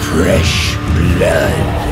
Fresh blood.